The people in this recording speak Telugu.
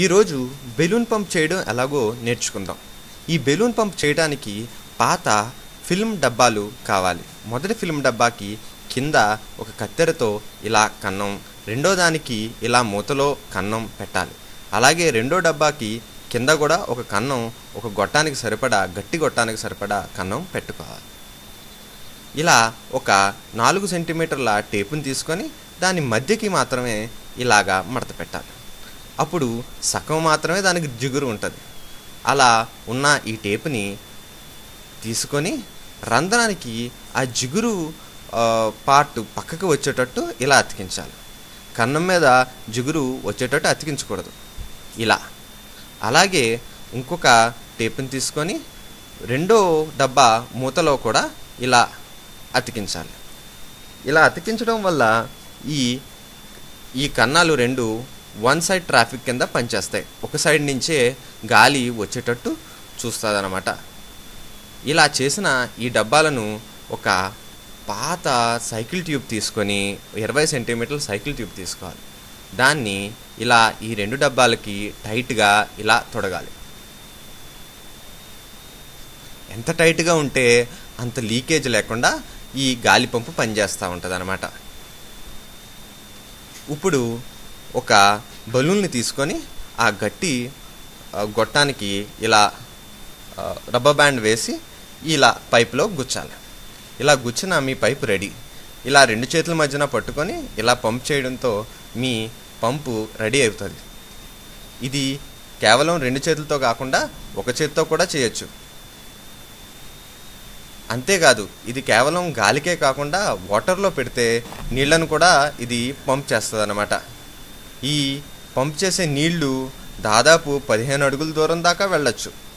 ఈరోజు బెలూన్ పంప్ చేయడం ఎలాగో నేర్చుకుందాం. ఈ బెలూన్ పంప్ చేయడానికి పాత ఫిల్మ్ డబ్బాలు కావాలి. మొదటి ఫిల్మ్ డబ్బాకి కింద ఒక కత్తెరతో ఇలా కన్నం రెండో దానికి ఇలా మూతలో కన్నం పెట్టాలి. అలాగే రెండో డబ్బాకి కింద కూడా ఒక కన్నం ఒక గొట్టానికి సరిపడా గట్టి గొట్టానికి సరిపడా కన్నం పెట్టుకోవాలి. ఇలా ఒక నాలుగు సెంటీమీటర్ల టేపుని తీసుకొని దాని మధ్యకి మాత్రమే ఇలాగా మడత పెట్టాలి. అప్పుడు సగం మాత్రమే దానికి జిగురు ఉంటుంది. అలా ఉన్న ఈ టేపుని తీసుకొని రంధ్రానికి ఆ జిగురు పార్ట్ పక్కకు వచ్చేటట్టు ఇలా అతికించాలి. కన్నం మీద జిగురు వచ్చేటట్టు అతికించకూడదు. ఇలా. అలాగే ఇంకొక టేపుని తీసుకొని రెండో డబ్బా మూతలో కూడా ఇలా అతికించాలి. ఇలా అతికించడం వల్ల ఈ ఈ కన్నాలు రెండు వన్ సైడ్ ట్రాఫిక్ కింద పనిచేస్తాయి. ఒక సైడ్ నుంచే గాలి వచ్చేటట్టు చూస్తుందన్నమాట. ఇలా చేసిన ఈ డబ్బాలను ఒక పాత సైకిల్ ట్యూబ్ తీసుకొని ఇరవై సెంటీమీటర్ల సైకిల్ ట్యూబ్ తీసుకోవాలి. దాన్ని ఇలా ఈ రెండు డబ్బాలకి టైట్గా ఇలా తొడగాలి. ఎంత టైట్గా ఉంటే అంత లీకేజ్ లేకుండా ఈ గాలి పంపు పనిచేస్తూ ఉంటుంది అనమాట ఇప్పుడు ఒక బలూన్ని తీసుకొని ఆ గట్టి గొట్టానికి ఇలా రబ్బర్ బ్యాండ్ వేసి ఇలా పైప్లో గుచ్చాలి. ఇలా గుచ్చిన మీ పైపు రెడీ. ఇలా రెండు చేతుల మధ్యన పట్టుకొని ఇలా పంప్ చేయడంతో మీ పంపు రెడీ అవుతుంది. ఇది కేవలం రెండు చేతులతో కాకుండా ఒక చేతితో కూడా చేయొచ్చు. అంతేకాదు ఇది కేవలం గాలికే కాకుండా వాటర్లో పెడితే నీళ్ళను కూడా ఇది పంప్ చేస్తుంది అనమాట ఈ పంప్ చేసే నీళ్ళు దాదాపు పదిహేను అడుగుల దూరం దాకా వెళ్ళొచ్చు.